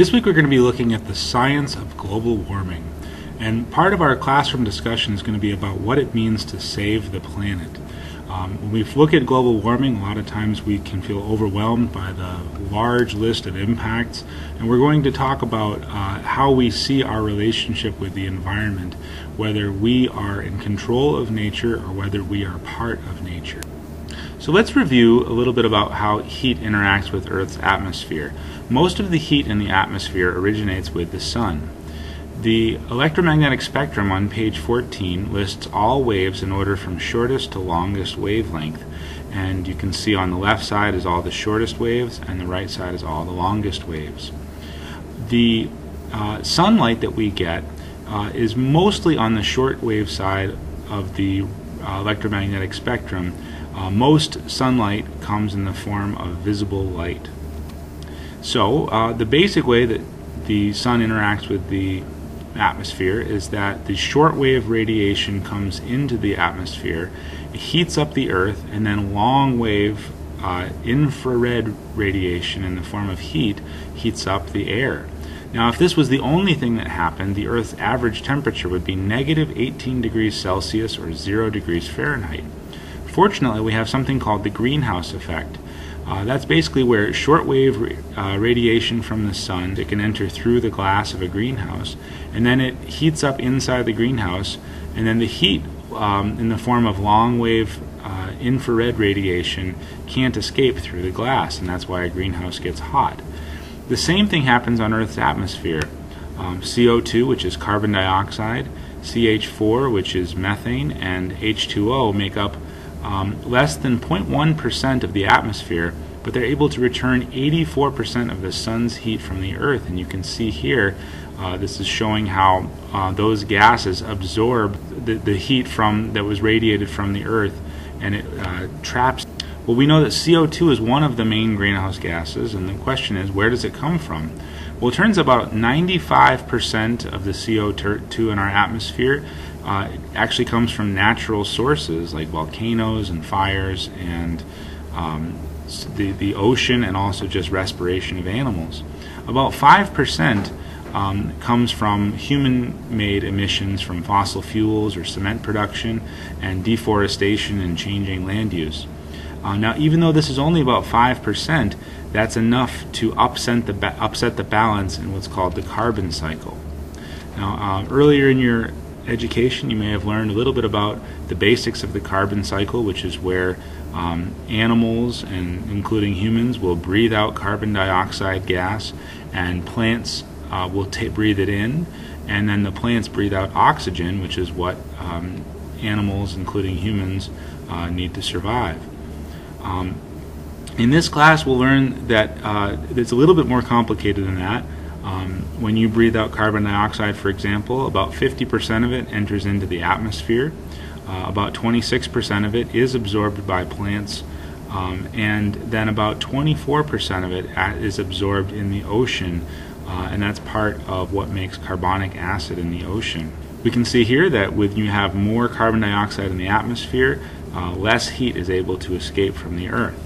This week we're going to be looking at the science of global warming. And part of our classroom discussion is going to be about what it means to save the planet. Um, when we look at global warming, a lot of times we can feel overwhelmed by the large list of impacts. And we're going to talk about uh, how we see our relationship with the environment, whether we are in control of nature or whether we are part of nature. So let's review a little bit about how heat interacts with Earth's atmosphere. Most of the heat in the atmosphere originates with the sun. The electromagnetic spectrum on page 14 lists all waves in order from shortest to longest wavelength. And you can see on the left side is all the shortest waves, and the right side is all the longest waves. The uh, sunlight that we get uh, is mostly on the short wave side of the uh, electromagnetic spectrum. Uh, most sunlight comes in the form of visible light. So, uh, the basic way that the sun interacts with the atmosphere is that the shortwave radiation comes into the atmosphere, it heats up the Earth, and then long wave uh, infrared radiation in the form of heat heats up the air. Now, if this was the only thing that happened, the Earth's average temperature would be negative 18 degrees Celsius or 0 degrees Fahrenheit. Fortunately, we have something called the greenhouse effect. Uh, that's basically where shortwave uh, radiation from the sun it can enter through the glass of a greenhouse, and then it heats up inside the greenhouse, and then the heat um, in the form of long wave uh, infrared radiation can't escape through the glass, and that's why a greenhouse gets hot. The same thing happens on Earth's atmosphere. Um, CO2, which is carbon dioxide, CH4, which is methane, and H2O make up um, less than 0.1% of the atmosphere, but they're able to return 84% of the sun's heat from the earth. And you can see here, uh, this is showing how uh, those gases absorb the, the heat from that was radiated from the earth and it uh, traps. Well, we know that CO2 is one of the main greenhouse gases, and the question is, where does it come from? Well, it turns about 95% of the CO2 in our atmosphere uh, actually comes from natural sources like volcanoes and fires and um, the, the ocean and also just respiration of animals. About 5% um, comes from human-made emissions from fossil fuels or cement production and deforestation and changing land use. Uh, now, even though this is only about 5%, that's enough to upset the, upset the balance in what's called the carbon cycle. Now, uh, earlier in your education, you may have learned a little bit about the basics of the carbon cycle, which is where um, animals, and including humans, will breathe out carbon dioxide gas, and plants uh, will breathe it in, and then the plants breathe out oxygen, which is what um, animals, including humans, uh, need to survive. Um, in this class, we'll learn that uh, it's a little bit more complicated than that. Um, when you breathe out carbon dioxide, for example, about 50% of it enters into the atmosphere. Uh, about 26% of it is absorbed by plants, um, and then about 24% of it is absorbed in the ocean, uh, and that's part of what makes carbonic acid in the ocean. We can see here that when you have more carbon dioxide in the atmosphere, uh, less heat is able to escape from the Earth.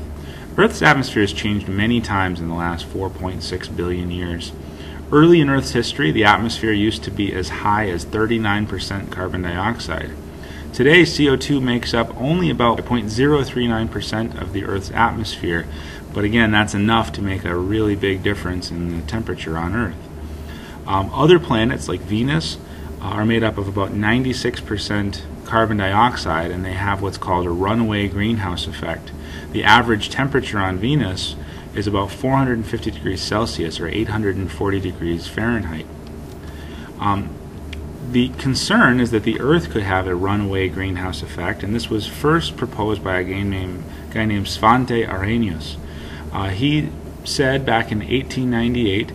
Earth's atmosphere has changed many times in the last 4.6 billion years. Early in Earth's history, the atmosphere used to be as high as 39% carbon dioxide. Today, CO2 makes up only about 0.039% of the Earth's atmosphere, but again, that's enough to make a really big difference in the temperature on Earth. Um, other planets, like Venus, are made up of about 96% carbon dioxide, and they have what's called a runaway greenhouse effect. The average temperature on Venus is about 450 degrees Celsius or 840 degrees Fahrenheit. Um, the concern is that the Earth could have a runaway greenhouse effect, and this was first proposed by a guy named, guy named Svante Arrhenius. Uh, he said back in 1898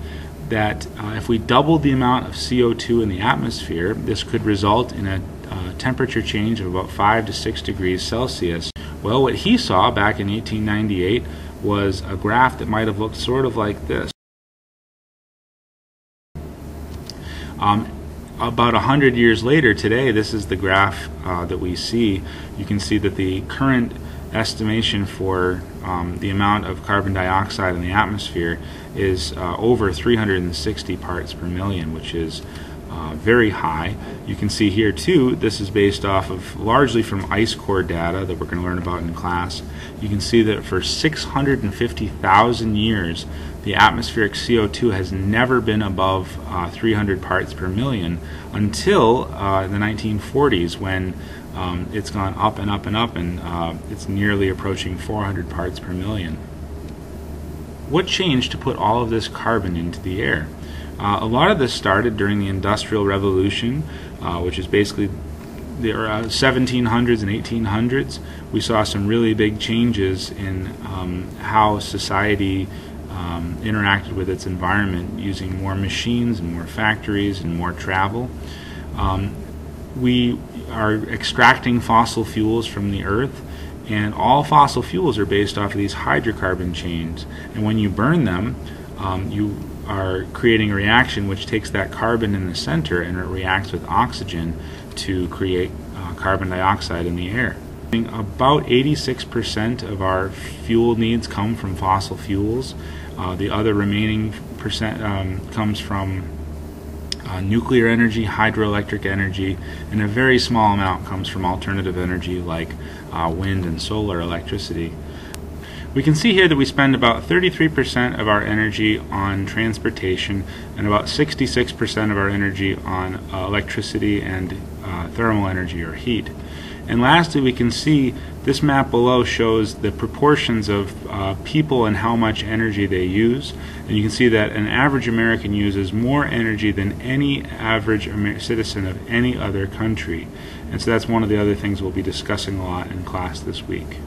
that uh, if we doubled the amount of CO2 in the atmosphere, this could result in a uh, temperature change of about 5 to 6 degrees Celsius. Well, what he saw back in 1898 was a graph that might have looked sort of like this. Um, about 100 years later today, this is the graph uh, that we see. You can see that the current estimation for um, the amount of carbon dioxide in the atmosphere is uh, over 360 parts per million, which is uh, very high. You can see here too, this is based off of largely from ice core data that we're going to learn about in class. You can see that for 650,000 years, the atmospheric CO2 has never been above uh, 300 parts per million until uh, the 1940s when um, it's gone up and up and up and uh, it's nearly approaching 400 parts per million. What changed to put all of this carbon into the air? Uh, a lot of this started during the Industrial Revolution, uh, which is basically the 1700s and 1800s. We saw some really big changes in um, how society um, interacted with its environment using more machines and more factories and more travel. Um, we are extracting fossil fuels from the earth and all fossil fuels are based off of these hydrocarbon chains and when you burn them um, you are creating a reaction which takes that carbon in the center and it reacts with oxygen to create uh, carbon dioxide in the air. About 86% of our fuel needs come from fossil fuels. Uh, the other remaining percent um, comes from uh, nuclear energy, hydroelectric energy, and a very small amount comes from alternative energy like uh, wind and solar electricity. We can see here that we spend about 33% of our energy on transportation and about 66% of our energy on uh, electricity and uh, thermal energy or heat. And lastly, we can see this map below shows the proportions of uh, people and how much energy they use. And you can see that an average American uses more energy than any average Amer citizen of any other country. And so that's one of the other things we'll be discussing a lot in class this week.